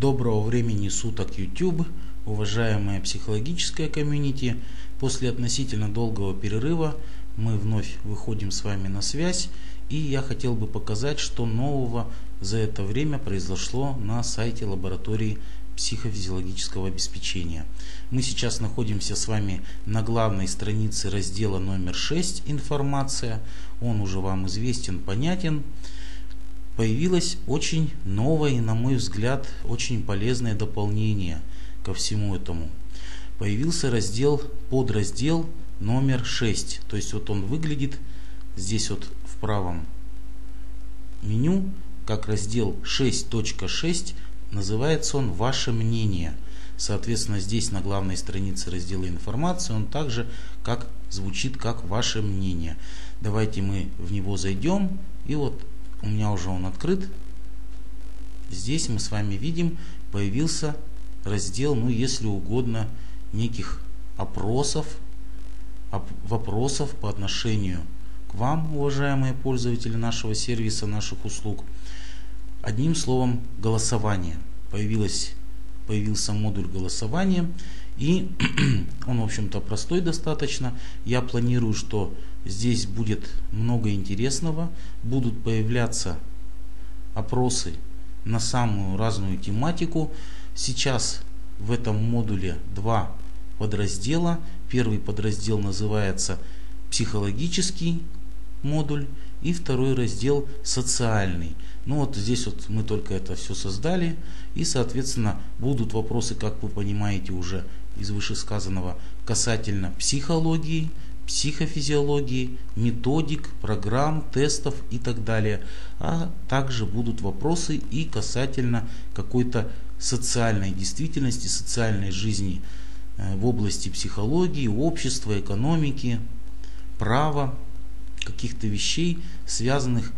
Доброго времени суток YouTube, уважаемая психологическая комьюнити. После относительно долгого перерыва мы вновь выходим с вами на связь. И я хотел бы показать, что нового за это время произошло на сайте лаборатории психофизиологического обеспечения. Мы сейчас находимся с вами на главной странице раздела номер 6 «Информация». Он уже вам известен, понятен появилось очень новое и, на мой взгляд, очень полезное дополнение ко всему этому. Появился раздел, подраздел номер 6. То есть вот он выглядит здесь вот в правом меню, как раздел 6.6, называется он «Ваше мнение». Соответственно, здесь на главной странице раздела информации он также как звучит как «Ваше мнение». Давайте мы в него зайдем и вот у меня уже он открыт. Здесь мы с вами видим, появился раздел, ну если угодно, неких опросов, вопросов по отношению к вам, уважаемые пользователи нашего сервиса, наших услуг. Одним словом, голосование. Появилось, появился модуль голосования. И он, в общем-то, простой достаточно. Я планирую, что здесь будет много интересного. Будут появляться опросы на самую разную тематику. Сейчас в этом модуле два подраздела. Первый подраздел называется психологический модуль и второй раздел социальный. Ну вот здесь вот мы только это все создали и соответственно будут вопросы, как вы понимаете уже из вышесказанного касательно психологии, психофизиологии, методик, программ, тестов и так далее. А также будут вопросы и касательно какой-то социальной действительности, социальной жизни э, в области психологии, общества, экономики, права, каких-то вещей, связанных,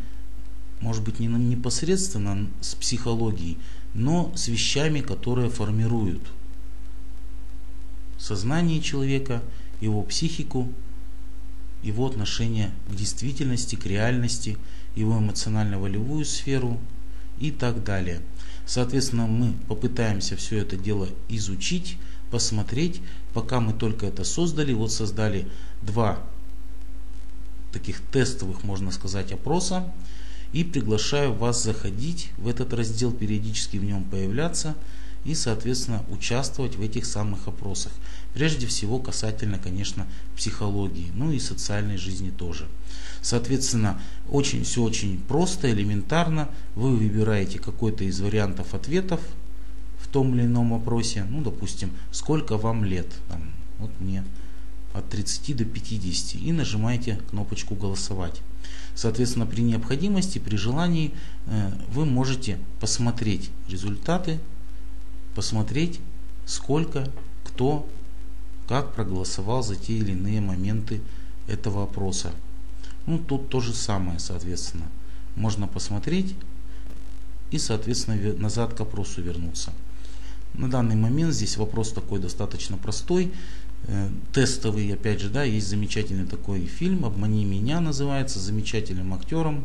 может быть, не непосредственно с психологией, но с вещами, которые формируют сознание человека, его психику, его отношение к действительности, к реальности, его эмоционально-волевую сферу и так далее. Соответственно, мы попытаемся все это дело изучить, посмотреть, пока мы только это создали. Вот создали два таких тестовых, можно сказать, опроса. И приглашаю вас заходить в этот раздел, периодически в нем появляться – и, соответственно, участвовать в этих самых опросах. Прежде всего касательно, конечно, психологии, ну и социальной жизни тоже. Соответственно, очень все очень просто, элементарно. Вы выбираете какой-то из вариантов ответов в том или ином опросе. Ну, допустим, сколько вам лет? Там, вот мне от 30 до 50 и нажимаете кнопочку голосовать. Соответственно, при необходимости, при желании э, вы можете посмотреть результаты посмотреть, сколько, кто, как проголосовал за те или иные моменты этого опроса. Ну, тут то же самое, соответственно. Можно посмотреть и, соответственно, назад к опросу вернуться. На данный момент здесь вопрос такой достаточно простой, э, тестовый, опять же, да, есть замечательный такой фильм «Обмани меня» называется, замечательным актером,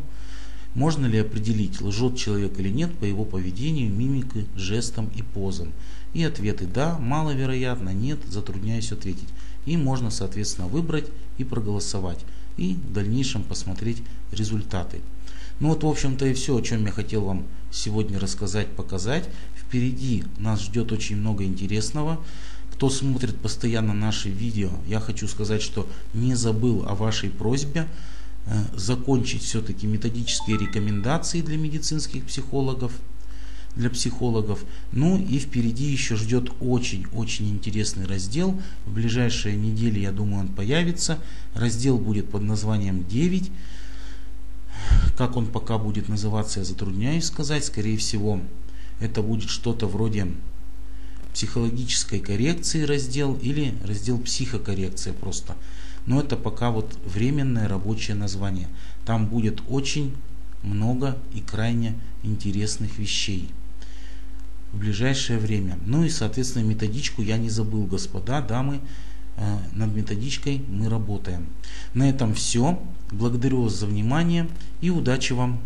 можно ли определить, лжет человек или нет по его поведению, мимике, жестам и позам? И ответы «да», «маловероятно», «нет», затрудняюсь ответить. И можно, соответственно, выбрать и проголосовать. И в дальнейшем посмотреть результаты. Ну вот, в общем-то, и все, о чем я хотел вам сегодня рассказать, показать. Впереди нас ждет очень много интересного. Кто смотрит постоянно наши видео, я хочу сказать, что не забыл о вашей просьбе. Э, закончить все-таки методические рекомендации для медицинских психологов, для психологов. Ну и впереди еще ждет очень-очень интересный раздел. В ближайшие недели, я думаю, он появится. Раздел будет под названием 9. Как он пока будет называться, я затрудняюсь сказать. Скорее всего, это будет что-то вроде психологической коррекции раздел или раздел психокоррекция просто. Но это пока вот временное рабочее название. Там будет очень много и крайне интересных вещей в ближайшее время. Ну и, соответственно, методичку я не забыл, господа, дамы. Э, над методичкой мы работаем. На этом все. Благодарю вас за внимание и удачи вам!